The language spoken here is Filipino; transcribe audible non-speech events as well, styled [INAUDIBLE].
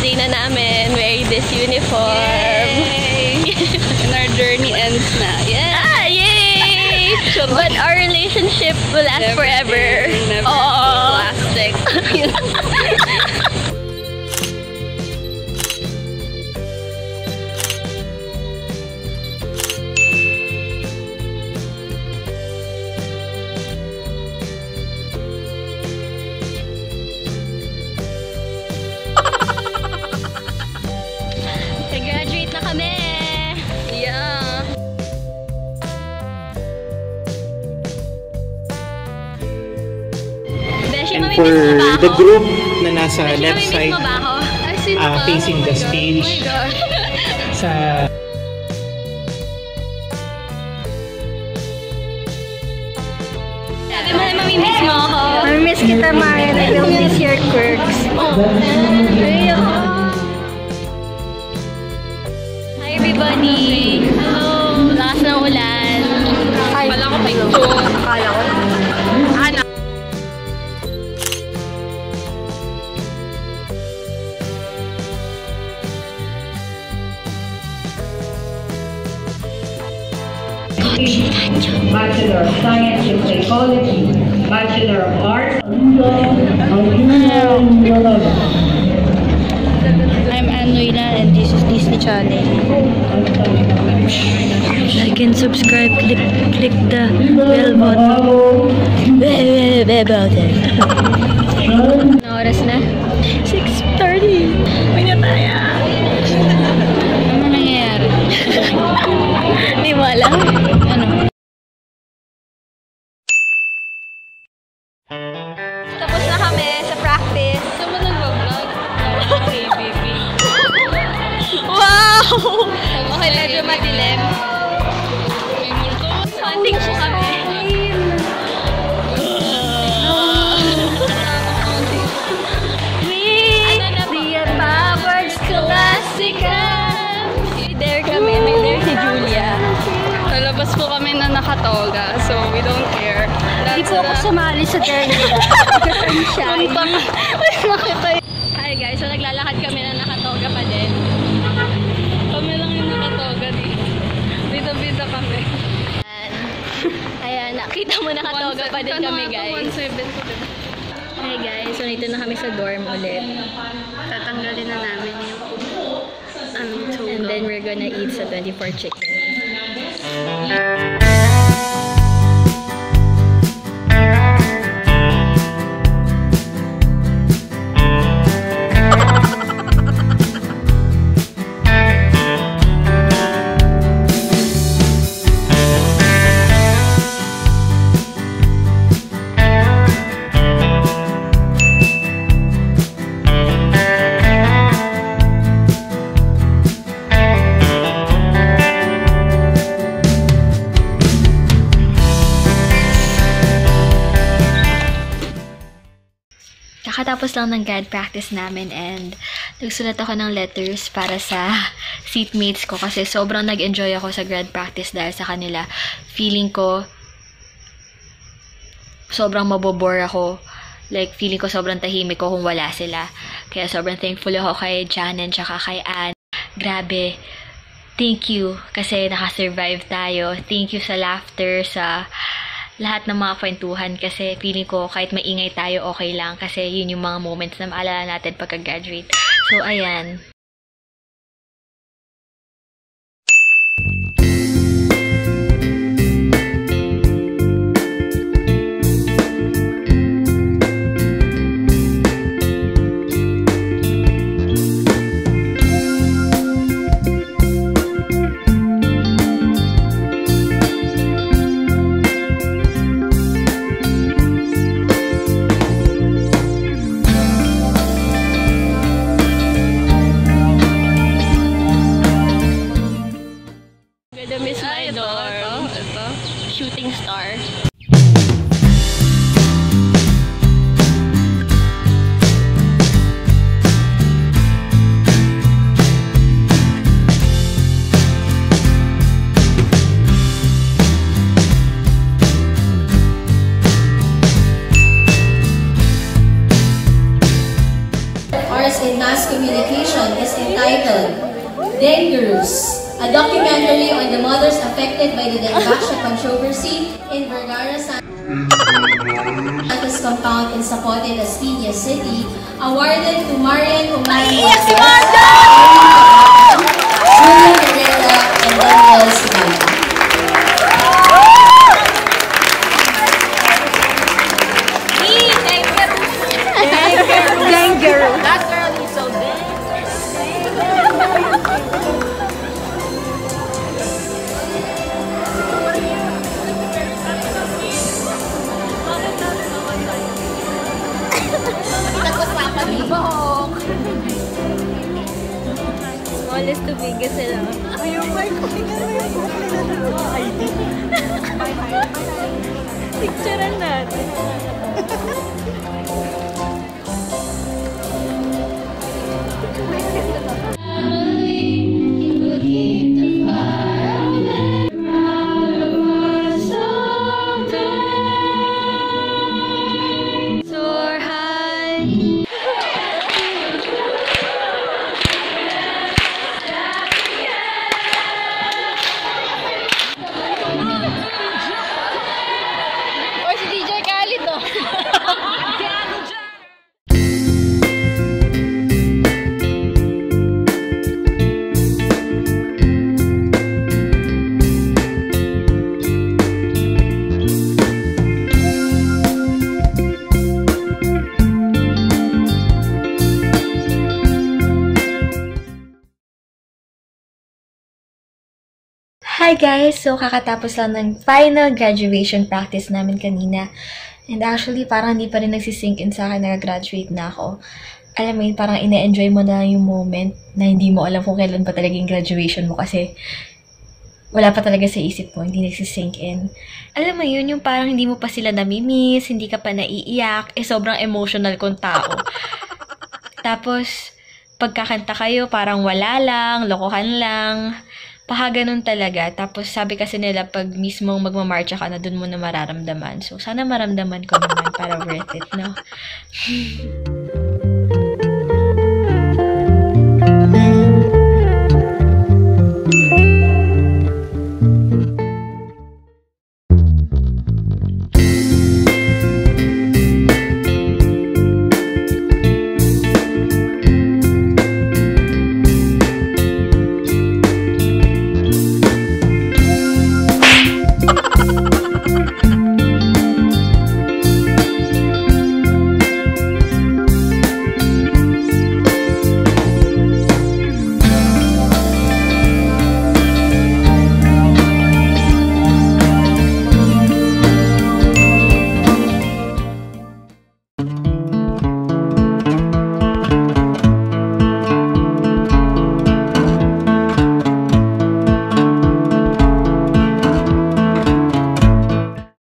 day na namin. Wear this uniform. And our journey ends na. Yeah! Ah, yay! But our relationship will last Never forever. never Oo. plastic. The group na nasa Beshi, left side, mo ba ako? As in, pa. facing the stage, Oh my gosh. [LAUGHS] [LAUGHS] sa Sabi mo na mamimiss mo ako. Mamimiss kita, Marian. I will miss your quirks. Hi everybody! Bachelor of Science in Psychology, Bachelor of Arts. I'm Anuila and this is Disney Channel. Like and subscribe. Click click the bell button. Bell, button. Ano oras na? 6.30. Uy na tayo. Nakatoga, so we don't care. Hindi po ako sumali sa dare nila. I'm shy. Hi guys, so naglalakad kami na nakatoga pa din. Kami lang yung nakatoga dito. Bida-bida kami. Ayan. Nakita mo nakatoga pa din kami guys. 1.7 ko? Hi guys, so nito na kami sa dorm ulit. Tatanggalin na namin yung toga. And then we're gonna eat sa 24 chicken. Kakatapos lang ng grad practice namin and nagsulat ako ng letters para sa seatmates ko kasi sobrang nag-enjoy ako sa grad practice dahil sa kanila. Feeling ko sobrang mabobore ako. Like, feeling ko sobrang tahimik ko kung wala sila. Kaya sobrang thankful ako kay Janen tsaka kay Anne. Grabe. Thank you kasi nakasurvive tayo. Thank you sa laughter, sa lahat ng mga kwentuhan kasi feeling ko kahit maingay tayo okay lang kasi yun yung mga moments na maalala natin pagka-graduate. So, ayan. Madam is my door. Shooting star. in mass communication is entitled Dangerous a documentary on the mothers affected by the Dengasha controversy in Vergara Santos compound in Zapote, Las Piñas City, awarded to Marian Julia To biggest sila. Ayun, may [LAUGHS] Picturean natin. [LAUGHS] Hi guys! So, kakatapos lang ng final graduation practice namin kanina. And actually, parang hindi pa rin nagsisink in sa akin na graduate na ako. Alam mo yun, parang ine-enjoy mo na yung moment na hindi mo alam kung kailan pa talaga yung graduation mo kasi wala pa talaga sa isip mo, hindi nagsisink in. Alam mo yun, yung parang hindi mo pa sila namimiss, hindi ka pa naiiyak, eh sobrang emotional kong tao. [LAUGHS] Tapos, pagkakanta kayo, parang wala lang, lokohan lang. Baka ganun talaga. Tapos sabi kasi nila, pag mismong magmamarcha ka na, dun mo na mararamdaman. So, sana maramdaman ko naman para worth it, no? [LAUGHS]